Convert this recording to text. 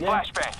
Flashbang.